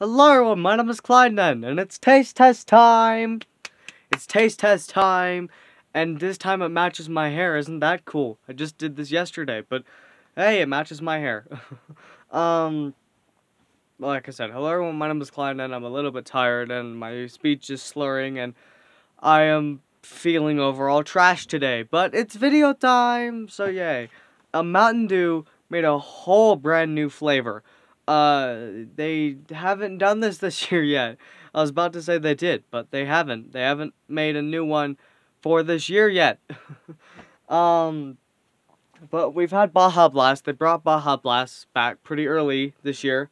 Hello everyone, my name is Cleinden, and it's taste test time! It's taste test time, and this time it matches my hair, isn't that cool? I just did this yesterday, but hey, it matches my hair. um, like I said, hello everyone, my name is Cleinden, I'm a little bit tired, and my speech is slurring, and I am feeling overall trash today, but it's video time, so yay. A Mountain Dew made a whole brand new flavor. Uh, they haven't done this this year yet. I was about to say they did, but they haven't. They haven't made a new one for this year yet. um, but we've had Baja Blast. They brought Baja Blast back pretty early this year.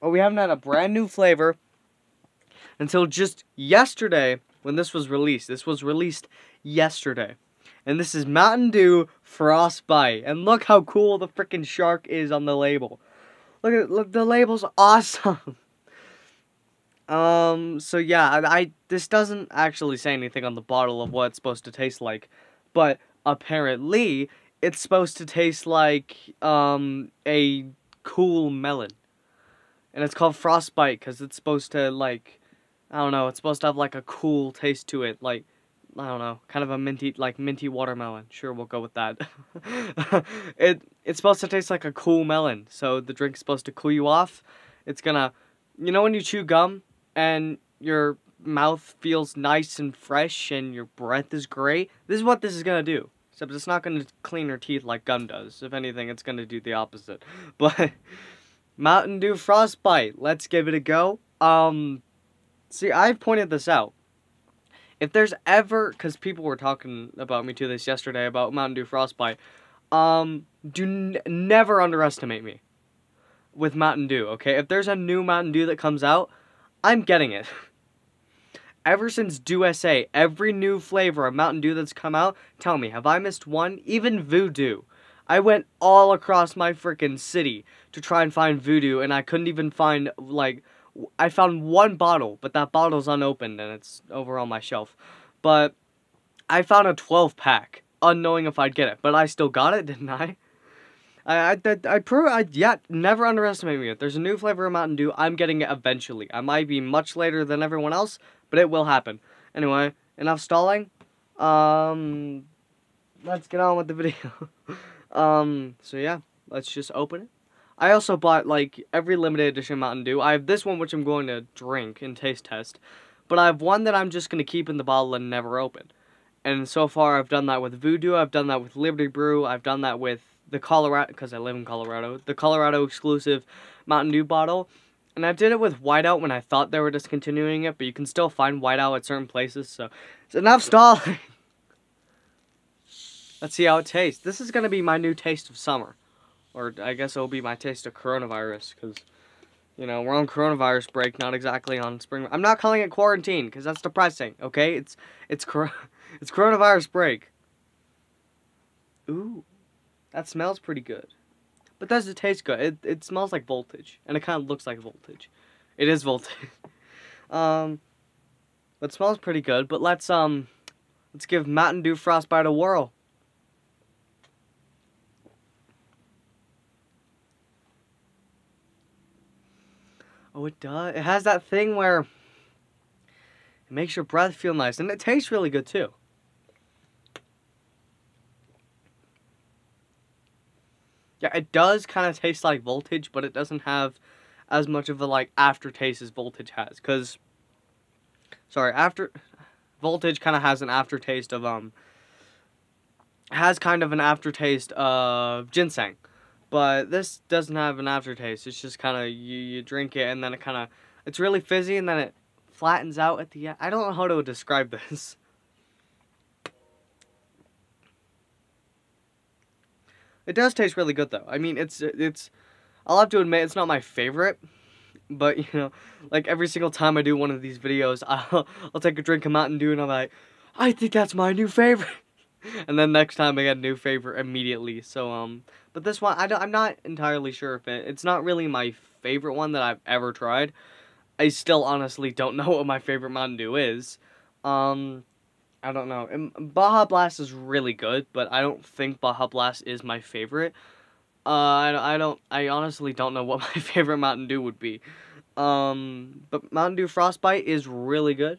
But we haven't had a brand new flavor until just yesterday when this was released. This was released yesterday. And this is Mountain Dew Frostbite. And look how cool the freaking shark is on the label. Look at look the label's awesome. um so yeah, I, I this doesn't actually say anything on the bottle of what it's supposed to taste like, but apparently it's supposed to taste like um a cool melon. And it's called Frostbite cuz it's supposed to like I don't know, it's supposed to have like a cool taste to it, like I don't know, kind of a minty, like minty watermelon. Sure, we'll go with that. it it's supposed to taste like a cool melon, so the drink's supposed to cool you off. It's gonna, you know, when you chew gum and your mouth feels nice and fresh and your breath is great. This is what this is gonna do. Except it's not gonna clean your teeth like gum does. If anything, it's gonna do the opposite. But Mountain Dew Frostbite, let's give it a go. Um, see, I've pointed this out if there's ever, because people were talking about me to this yesterday about Mountain Dew Frostbite, um, do never underestimate me with Mountain Dew, okay? If there's a new Mountain Dew that comes out, I'm getting it. Ever since Dew SA, every new flavor of Mountain Dew that's come out, tell me, have I missed one? Even Voodoo. I went all across my freaking city to try and find Voodoo, and I couldn't even find, like, I found one bottle, but that bottle's unopened and it's over on my shelf. But I found a 12 pack, unknowing if I'd get it, but I still got it, didn't I? I I I, I, pro, I yeah, never underestimate me. If there's a new flavor of Mountain Dew, I'm getting it eventually. I might be much later than everyone else, but it will happen. Anyway, enough stalling. Um, let's get on with the video. um, so yeah, let's just open it. I also bought like every limited edition Mountain Dew. I have this one which I'm going to drink and taste test. But I have one that I'm just going to keep in the bottle and never open. And so far I've done that with Voodoo, I've done that with Liberty Brew, I've done that with the Colorado, because I live in Colorado, the Colorado exclusive Mountain Dew bottle. And I did it with Whiteout when I thought they were discontinuing it, but you can still find Whiteout at certain places, so it's enough stalling. Let's see how it tastes. This is going to be my new taste of summer. Or I guess it'll be my taste of coronavirus, because, you know, we're on coronavirus break, not exactly on spring. I'm not calling it quarantine, because that's depressing, okay? It's, it's, cor- it's coronavirus break. Ooh, that smells pretty good. But does it taste good? It, it smells like voltage, and it kind of looks like voltage. It is voltage. um, it smells pretty good, but let's, um, let's give Mountain Dew Frostbite a whirl. Oh, it does. It has that thing where it makes your breath feel nice, and it tastes really good too. Yeah, it does kind of taste like voltage, but it doesn't have as much of a like aftertaste as voltage has. Cause, sorry, after voltage kind of has an aftertaste of um has kind of an aftertaste of ginseng. But this doesn't have an aftertaste. It's just kind of, you, you drink it and then it kind of, it's really fizzy and then it flattens out at the end. I don't know how to describe this. It does taste really good though. I mean, it's, it's, I'll have to admit it's not my favorite. But, you know, like every single time I do one of these videos, I'll, I'll take a drink of Mountain Dew and I'm like, I think that's my new favorite. and then next time I get a new favorite immediately. So um, but this one I don't, I'm not entirely sure if it. It's not really my favorite one that I've ever tried. I still honestly don't know what my favorite Mountain Dew is. Um, I don't know. Baja Blast is really good, but I don't think Baja Blast is my favorite. Uh, I, I don't. I honestly don't know what my favorite Mountain Dew would be. Um, but Mountain Dew Frostbite is really good.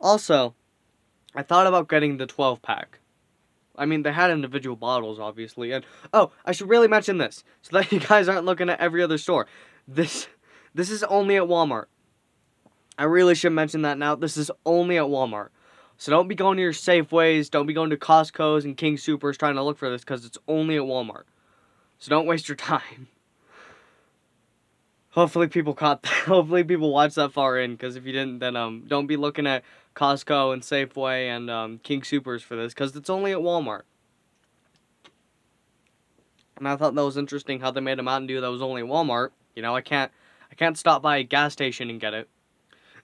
Also, I thought about getting the 12 pack. I mean, they had individual bottles, obviously. And oh, I should really mention this so that you guys aren't looking at every other store. This, this is only at Walmart. I really should mention that now. This is only at Walmart. So don't be going to your Safeways, don't be going to Costco's and King Supers trying to look for this because it's only at Walmart. So don't waste your time. Hopefully people caught that. Hopefully people watched that far in because if you didn't, then um don't be looking at Costco and Safeway and um, King Supers for this because it's only at Walmart. And I thought that was interesting how they made a Mountain Dew that was only at Walmart. You know, I can't I can't stop by a gas station and get it.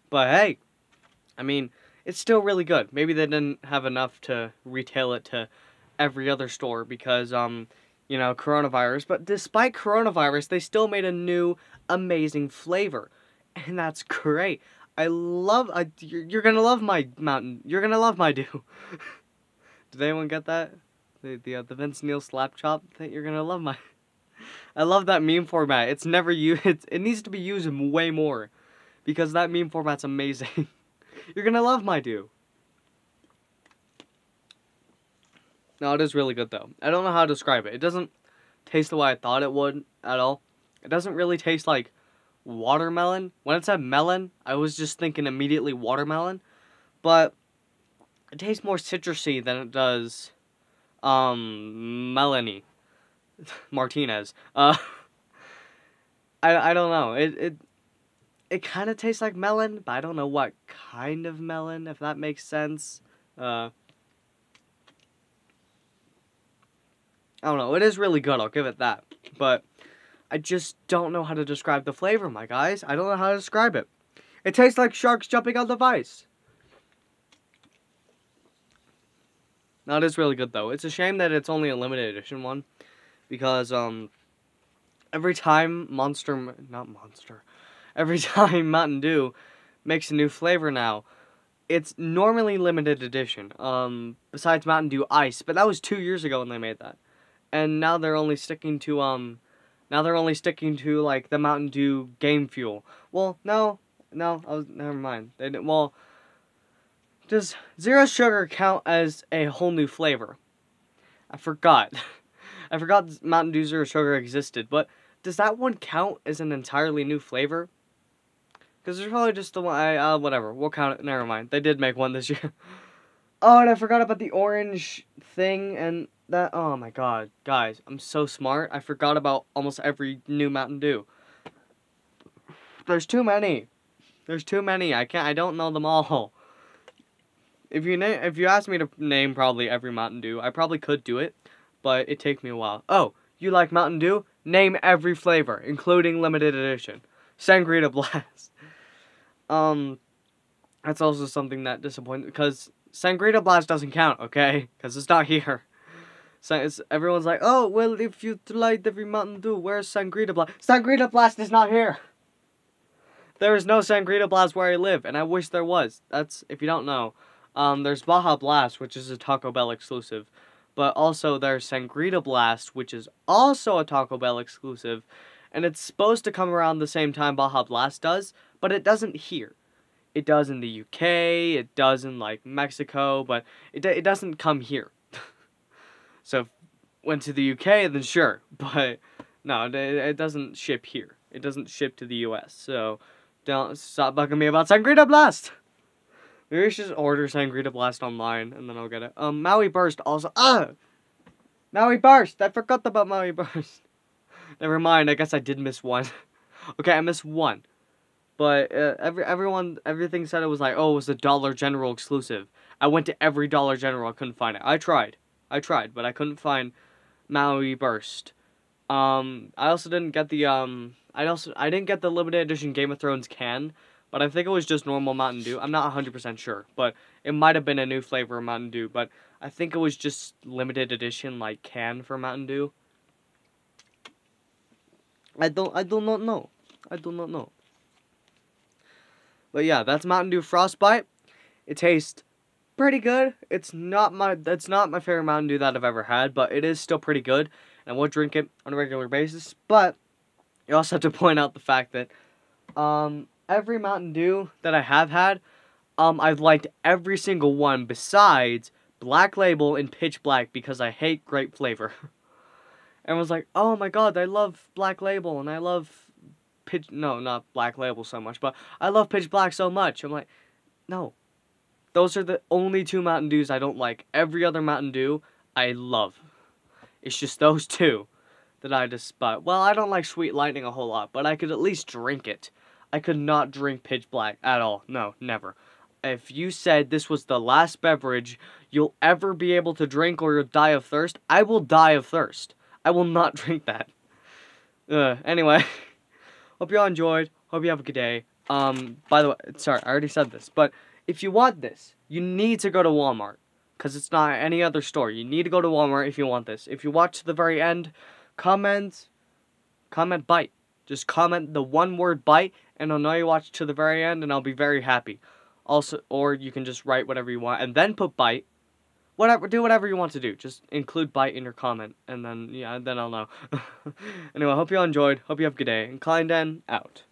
But hey, I mean, it's still really good. Maybe they didn't have enough to retail it to every other store because um you know, coronavirus, but despite coronavirus, they still made a new amazing flavor. And that's great. I love I you're, you're to love my mountain. You're to love my dew. Did anyone get that? The the uh, the Vince Neil slap chop that you're to love my I love that meme format. It's never used. It, it needs to be used way more because that meme format's amazing. you're to love my dew. No, it is really good though. I don't know how to describe it. It doesn't taste the way I thought it would at all. It doesn't really taste like watermelon. When it said melon, I was just thinking immediately watermelon. But it tastes more citrusy than it does um Melanie Martinez. Uh I I don't know. It it it kind of tastes like melon, but I don't know what kind of melon if that makes sense. Uh I don't know. It is really good. I'll give it that. But I just don't know how to describe the flavor, my guys. I don't know how to describe it. It tastes like sharks jumping on the ice. Now it is really good though. It's a shame that it's only a limited edition one, because um, every time Monster, not Monster, every time Mountain Dew makes a new flavor now, it's normally limited edition. Um, besides Mountain Dew Ice, but that was two years ago when they made that and now they're only sticking to um now they're only sticking to like the Mountain Dew Game Fuel. Well, no, no, I was never mind. They didn't, well, does zero sugar count as a whole new flavor? I forgot. I forgot Mountain Dew Zero Sugar existed, but does that one count as an entirely new flavor? Because there's probably just the one. I, uh, whatever. We'll count it. Never mind. They did make one this year. oh, and I forgot about the orange thing and that oh my god, guys, I'm so smart. I forgot about almost every new Mountain Dew. There's too many. There's too many. I can't I don't know them all. If you name if you ask me to name probably every Mountain Dew, I probably could do it, but it takes me a while. Oh, you like Mountain Dew? Name every flavor, including limited edition. Sangria Blast. um that's also something that disappoints because Sangria Blast doesn't count, okay? Because it's not here. Everyone's like, oh, well, if you light every Mountain Dew, where's Sangria Blast? Sangria Blast is not here! There is no Sangria Blast where I live, and I wish there was. That's, if you don't know, um, there's Baja Blast, which is a Taco Bell exclusive. But also there's Sangria Blast, which is also a Taco Bell exclusive. And it's supposed to come around the same time Baja Blast does, but it doesn't here. It does in the UK, it does in, like, Mexico, but it, it doesn't come here. So, went to the UK, then sure. But no, it, it doesn't ship here. It doesn't ship to the US. So, don't stop bugging me about Sangria Blast. Maybe I should just order Sangria Blast online and then I'll get it. Um, Maui Burst also. Ah! Maui Burst! I forgot about Maui Burst. Never mind, I guess I did miss one. okay, I missed one. But uh, every everyone, everything said it was like, oh, it was a Dollar General exclusive. I went to every Dollar General, I couldn't find it. I tried. I tried, but I couldn't find Maui Burst. Um, I also didn't get the um, I also I didn't get the limited edition Game of Thrones can, but I think it was just normal Mountain Dew. I'm not 100% sure, but it might have been a new flavor of Mountain Dew, but I think it was just limited edition like can for Mountain Dew. I don't I do not know. I do not know. But yeah, that's Mountain Dew Frostbite. It tastes pretty good. It's not my that's not my favorite Mountain Dew that I've ever had, but it is still pretty good. And I would drink it on a regular basis. But you also have to point out the fact that um, every Mountain Dew that I have had, um, I've liked every single one besides Black Label and Pitch Black because I hate grape flavor. and was like, oh my god, I love Black Label and I love Pitch. No, not Black Label so much, but I love Pitch Black so much. I'm like, no. Those are the only two Mountain Dews I don't like. Every other Mountain Dew I love. It's just those two that I despise. Well, I don't like Sweet Lightning a whole lot, but I could at least drink it. I could not drink Pitch Black at all. No, never. If you said this was the last beverage you'll ever be able to drink or you'll die of thirst, I will die of thirst. I will not drink that. Uh, anyway, hope you all enjoyed. Hope you have a good day. Um, by the way, sorry, I already said this, but if you want this, you need to go to Walmart because it's not any other store. You need to go to Walmart if you want this. If you watch to the very end, comment, comment bite. Just comment the one word bite, and I'll know you watched to the very end, and I'll be very happy. Also, or you can just write whatever you want and then put bite. Whatever, do whatever you want to do. Just include bite in your comment, and then yeah, then I'll know. anyway, hope you all enjoyed. Hope you have a good day. And Cleinden out.